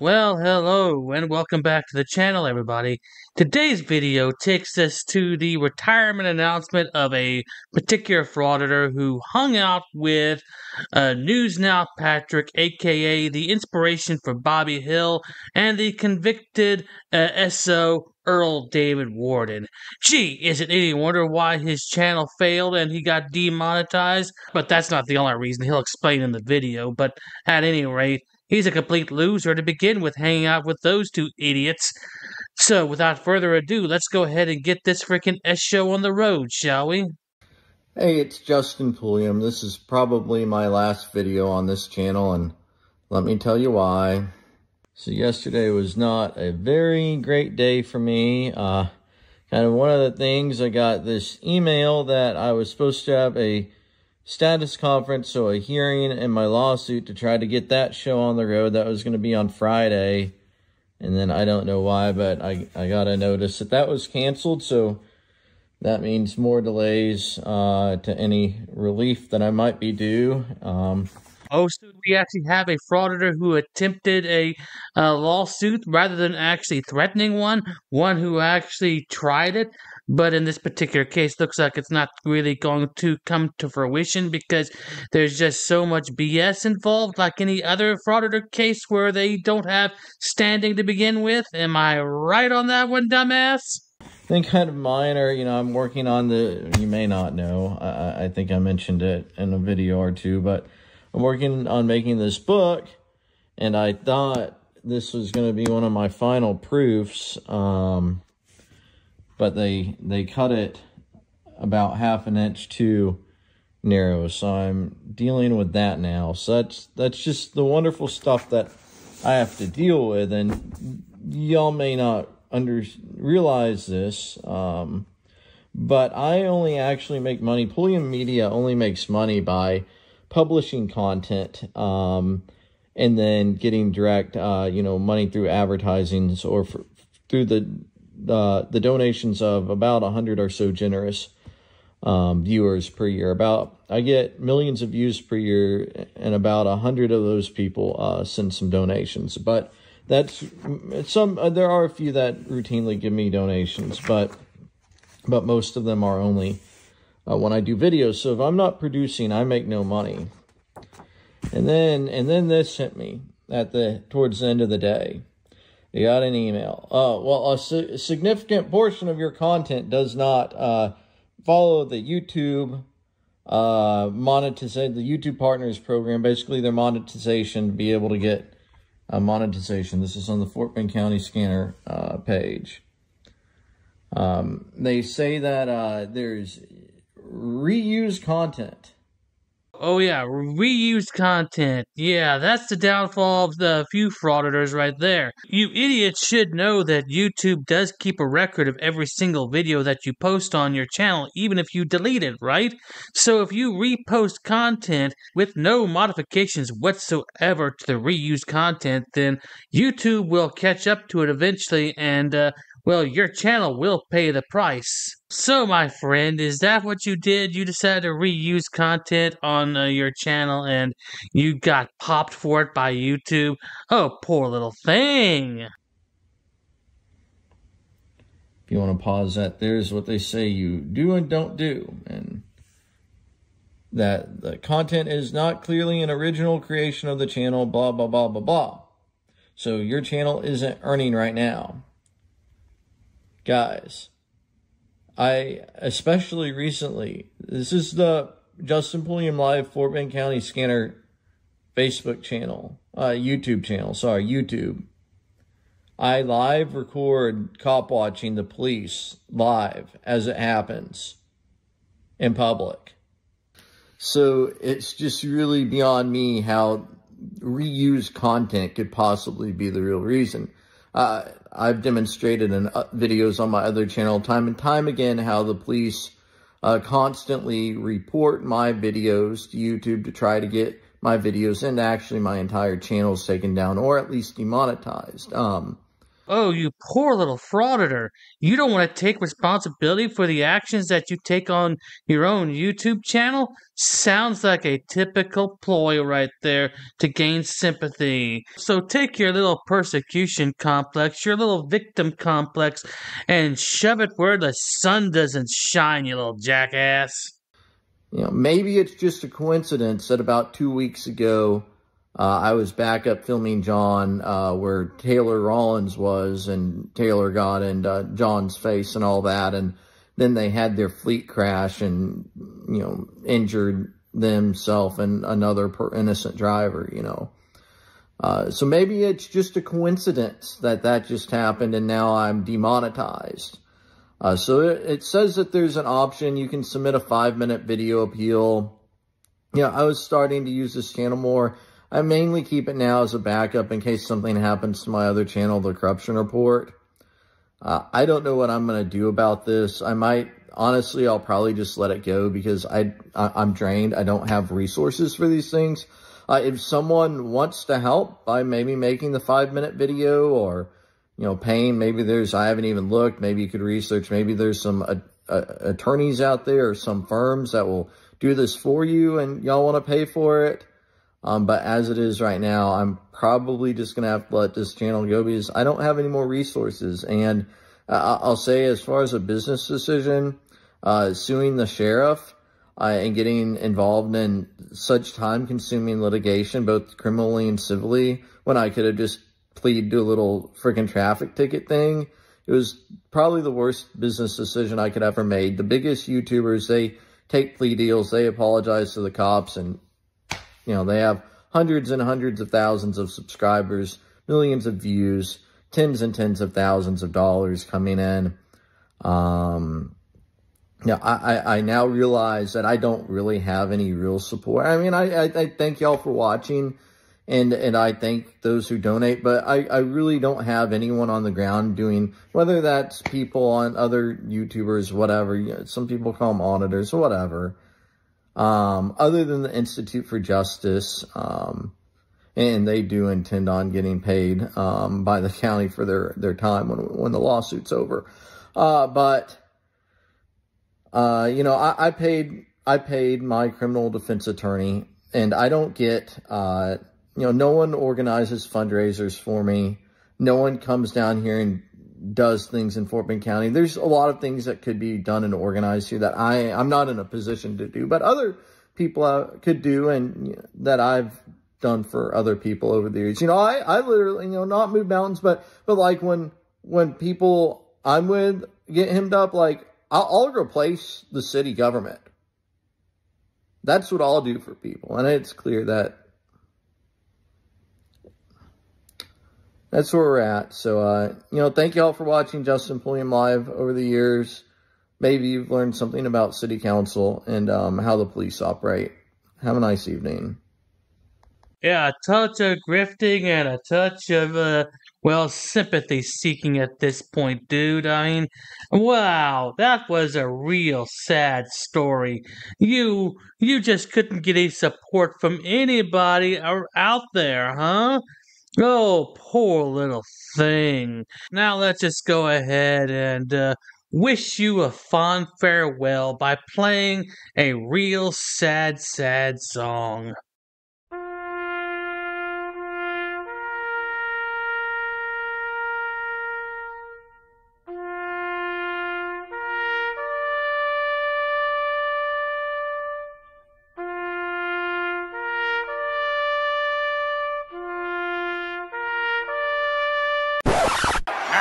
Well, hello, and welcome back to the channel, everybody. Today's video takes us to the retirement announcement of a particular frauditor who hung out with uh, News Now Patrick, aka the inspiration for Bobby Hill, and the convicted uh, SO Earl David Warden. Gee, is it any wonder why his channel failed and he got demonetized? But that's not the only reason. He'll explain in the video. But at any rate, He's a complete loser to begin with, hanging out with those two idiots. So, without further ado, let's go ahead and get this freaking S show on the road, shall we? Hey, it's Justin Pulliam. This is probably my last video on this channel, and let me tell you why. So yesterday was not a very great day for me. Uh, kind of one of the things, I got this email that I was supposed to have a status conference, so a hearing in my lawsuit to try to get that show on the road. That was going to be on Friday. And then I don't know why, but I, I got a notice that that was canceled. So that means more delays uh, to any relief that I might be due. Um, Oh, so we actually have a frauditor who attempted a uh, lawsuit rather than actually threatening one, one who actually tried it. But in this particular case, looks like it's not really going to come to fruition because there's just so much BS involved, like any other frauditor case where they don't have standing to begin with. Am I right on that one, dumbass? I think kind of minor, you know, I'm working on the, you may not know, I, I think I mentioned it in a video or two, but I'm working on making this book, and I thought this was going to be one of my final proofs, um, but they they cut it about half an inch too narrow, so I'm dealing with that now. So that's that's just the wonderful stuff that I have to deal with, and y'all may not under realize this. Um, but I only actually make money. Pulliam Media only makes money by publishing content um, and then getting direct, uh, you know, money through advertisings or for, through the uh, the donations of about a hundred or so generous um, viewers per year. About I get millions of views per year, and about a hundred of those people uh, send some donations. But that's some. Uh, there are a few that routinely give me donations, but but most of them are only uh, when I do videos. So if I'm not producing, I make no money. And then and then this hit me at the towards the end of the day. You got an email. Oh, well, a, si significant portion of your content does not uh, follow the YouTube uh, monetization, the YouTube Partners program. Basically, their monetization to be able to get uh, monetization. This is on the Fort Bend County Scanner uh, page. Um, they say that uh, there's reuse content. Oh yeah, reused content. Yeah, that's the downfall of the few frauditors right there. You idiots should know that YouTube does keep a record of every single video that you post on your channel, even if you delete it, right? So if you repost content with no modifications whatsoever to the reused content, then YouTube will catch up to it eventually and uh, well, your channel will pay the price. So, my friend, is that what you did? You decided to reuse content on uh, your channel and you got popped for it by YouTube? Oh, poor little thing. If you want to pause that, there's what they say you do and don't do. And that the content is not clearly an original creation of the channel, blah, blah, blah, blah, blah. So your channel isn't earning right now. Guys, I especially recently, this is the Justin Pulliam Live Fort Bend County Scanner Facebook channel, uh, YouTube channel, sorry, YouTube. I live record cop watching the police live as it happens in public. So it's just really beyond me how reused content could possibly be the real reason. Uh, I've demonstrated in uh, videos on my other channel time and time again how the police uh, constantly report my videos to YouTube to try to get my videos and actually my entire channel is taken down or at least demonetized. Um, Oh, you poor little frauditor. You don't want to take responsibility for the actions that you take on your own YouTube channel? Sounds like a typical ploy right there to gain sympathy. So take your little persecution complex, your little victim complex, and shove it where the sun doesn't shine, you little jackass. You know, maybe it's just a coincidence that about two weeks ago, uh, I was back up filming John uh, where Taylor Rollins was, and Taylor got in uh, John's face and all that, and then they had their fleet crash and you know injured themselves and another innocent driver. You know, uh, so maybe it's just a coincidence that that just happened, and now I'm demonetized. Uh, so it, it says that there's an option you can submit a five minute video appeal. You know, I was starting to use this channel more I mainly keep it now as a backup in case something happens to my other channel, The Corruption Report. Uh, I don't know what I'm going to do about this. I might, honestly, I'll probably just let it go because I, I am drained. I don't have resources for these things. Uh, if someone wants to help by maybe making the five minute video or, you know, paying, maybe there's, I haven't even looked, maybe you could research, maybe there's some uh, uh attorneys out there or some firms that will do this for you and y'all want to pay for it. Um, but as it is right now, I'm probably just going to have to let this channel go because I don't have any more resources. And uh, I'll say as far as a business decision, uh, suing the sheriff uh, and getting involved in such time-consuming litigation, both criminally and civilly, when I could have just pleaded to a little freaking traffic ticket thing, it was probably the worst business decision I could ever made. The biggest YouTubers, they take plea deals, they apologize to the cops, and you know, they have hundreds and hundreds of thousands of subscribers, millions of views, tens and tens of thousands of dollars coming in. Um, I, I, I now realize that I don't really have any real support. I mean, I, I, I thank y'all for watching and, and I thank those who donate, but I, I really don't have anyone on the ground doing, whether that's people on other YouTubers, whatever, some people call them auditors, whatever. Um, other than the Institute for Justice, um, and they do intend on getting paid um, by the county for their, their time when, when the lawsuit's over. Uh, but, uh, you know, I, I, paid I paid my criminal defense attorney, and I don't get, uh, you know, no one organizes fundraisers for me. No one comes down here and does things in Fort Bend County. There's a lot of things that could be done and organized here that I, I'm not in a position to do, but other people uh, could do and that I've done for other people over the years. You know, I, I literally, you know, not move mountains, but, but like when, when people I'm with get hemmed up, like I'll, I'll replace the city government. That's what I'll do for people. And it's clear that that's where we're at. So, uh, you know, thank you all for watching Justin Pulliam Live over the years. Maybe you've learned something about city council and um, how the police operate. Have a nice evening. Yeah, a touch of grifting and a touch of, uh, well, sympathy seeking at this point, dude. I mean, wow, that was a real sad story. You, you just couldn't get any support from anybody out there, huh? Oh, poor little thing. Now let's just go ahead and uh, wish you a fond farewell by playing a real sad, sad song.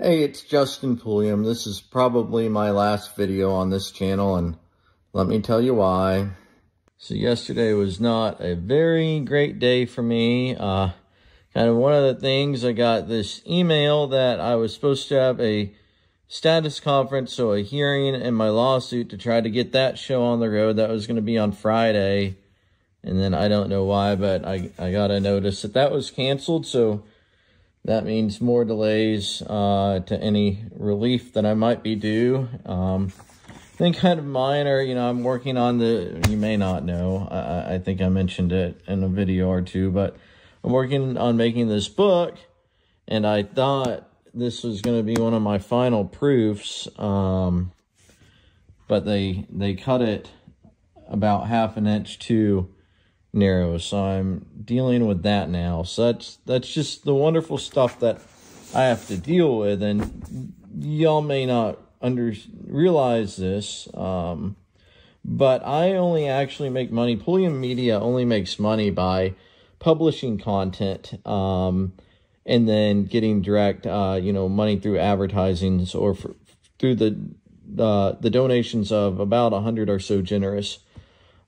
Hey, it's Justin Pulliam. This is probably my last video on this channel, and let me tell you why. So yesterday was not a very great day for me. Uh, kind of one of the things, I got this email that I was supposed to have a status conference, so a hearing in my lawsuit to try to get that show on the road. That was going to be on Friday. And then I don't know why, but I, I got a notice that that was canceled, so that means more delays uh, to any relief that I might be due. Um, I think kind of minor, you know, I'm working on the, you may not know, I, I think I mentioned it in a video or two, but I'm working on making this book, and I thought this was going to be one of my final proofs, um, but they, they cut it about half an inch too narrow. So I'm dealing with that now. So that's that's just the wonderful stuff that I have to deal with, and y'all may not under realize this. Um, but I only actually make money. Pulliam Media only makes money by publishing content, um, and then getting direct, uh, you know, money through advertisings or for, through the uh, the donations of about a hundred or so generous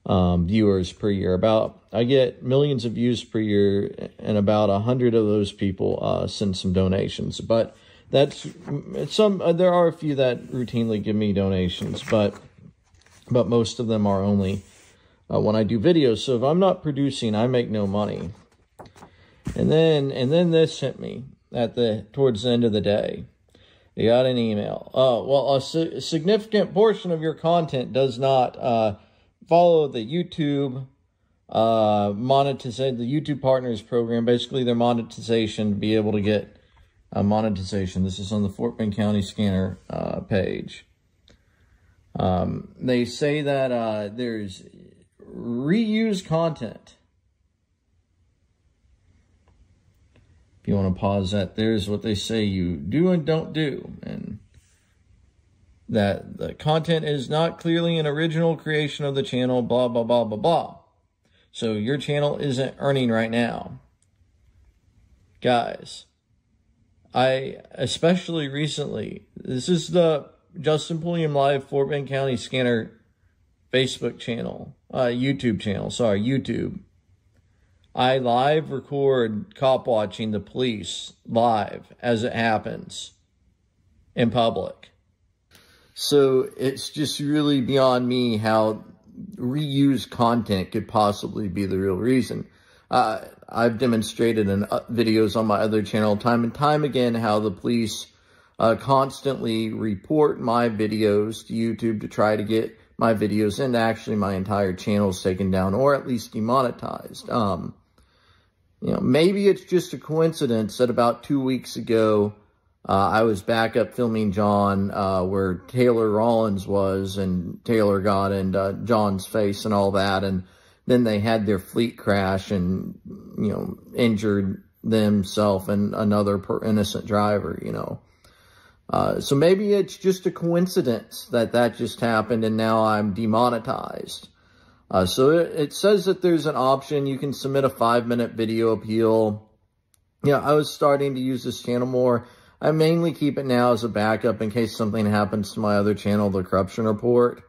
um, viewers per year. About I get millions of views per year, and about a hundred of those people uh, send some donations. But that's some. Uh, there are a few that routinely give me donations, but but most of them are only uh, when I do videos. So if I'm not producing, I make no money. And then and then this hit me at the towards the end of the day. You got an email. Oh, well, a significant portion of your content does not uh, follow the YouTube uh, monetization, the YouTube Partners Program, basically their monetization to be able to get uh, monetization. This is on the Fort Bend County Scanner uh, page. Um, they say that uh, there's reused content. If you want to pause that, there's what they say you do and don't do. And that the content is not clearly an original creation of the channel, blah, blah, blah, blah, blah. So your channel isn't earning right now. Guys, I, especially recently, this is the Justin Pulliam Live Fort Bend County Scanner Facebook channel, uh, YouTube channel, sorry, YouTube. I live record cop watching the police live as it happens in public So it's just really beyond me how reused content could possibly be the real reason. Uh, I've demonstrated in uh, videos on my other channel time and time again how the police uh, constantly report my videos to YouTube to try to get my videos and actually my entire channel is taken down or at least demonetized. Um, you know, maybe it's just a coincidence that about two weeks ago, uh, I was back up filming John uh, where Taylor Rollins was and Taylor got in uh, John's face and all that. And then they had their fleet crash and, you know, injured themselves and another innocent driver, you know. Uh, so maybe it's just a coincidence that that just happened and now I'm demonetized. Uh, so it, it, says that there's an option. You can submit a five minute video appeal. You know, I was starting to use this channel more. I mainly keep it now as a backup in case something happens to my other channel, The Corruption Report.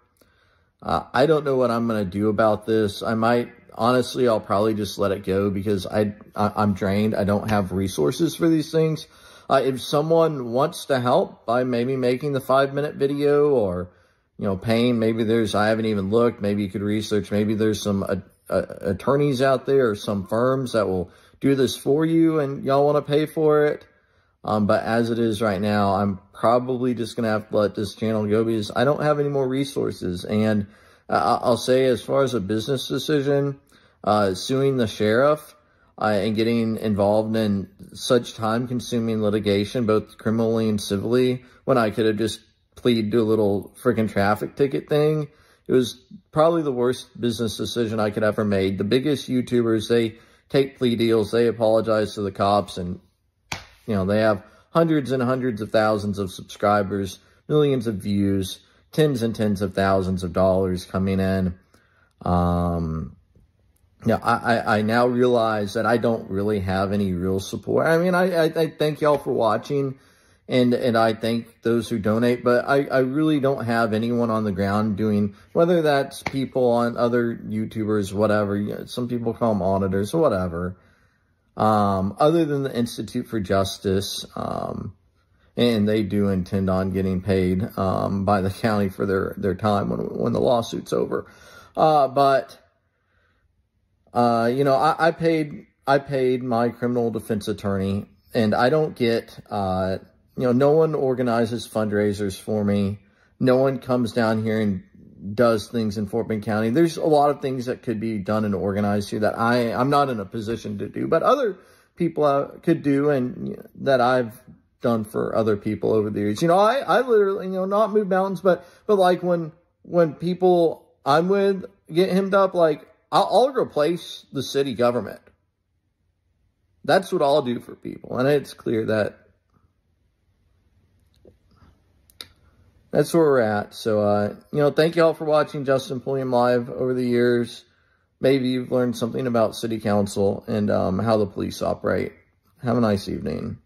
Uh, I don't know what I'm going to do about this. I might, honestly, I'll probably just let it go because I, I am drained. I don't have resources for these things. Uh, if someone wants to help by maybe making the five minute video or, you know, paying, maybe there's, I haven't even looked, maybe you could research, maybe there's some uh, uh, attorneys out there or some firms that will do this for you and y'all want to pay for it. Um, but as it is right now, I'm probably just going to have to let this channel go because I don't have any more resources. And uh, I'll say as far as a business decision, uh, suing the sheriff, uh, and getting involved in such time-consuming litigation, both criminally and civilly, when I could have just pleaded to a little freaking traffic ticket thing. It was probably the worst business decision I could ever made. The biggest YouTubers, they take plea deals, they apologize to the cops, and, you know, they have hundreds and hundreds of thousands of subscribers, millions of views, tens and tens of thousands of dollars coming in. Um, yeah, I, I now realize that I don't really have any real support. I mean, I, I, I thank y'all for watching and, and I thank those who donate, but I, I really don't have anyone on the ground doing, whether that's people on other YouTubers, whatever, some people call them auditors, whatever, um, other than the Institute for Justice, um, and they do intend on getting paid, um, by the county for their, their time when, when the lawsuit's over. Uh, but, uh, you know, I, I, paid I paid my criminal defense attorney, and I don't get, uh, you know, no one organizes fundraisers for me. No one comes down here and does things in Fort Bend County. There's a lot of things that could be done and organized here that I, I'm not in a position to do, but other people uh, could do and that I've done for other people over the years. You know, I, I literally, you know, not move mountains, but, but like when, when people I'm with get hemmed up, like I'll, I'll replace the city government. That's what I'll do for people. And it's clear that that's where we're at. So, uh, you know, thank you all for watching Justin Pulliam Live over the years. Maybe you've learned something about city council and um, how the police operate. Have a nice evening.